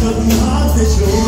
شد نازش